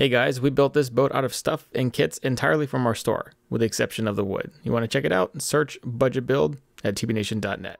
Hey guys, we built this boat out of stuff and kits entirely from our store, with the exception of the wood. You want to check it out? Search budget build at tbnation.net.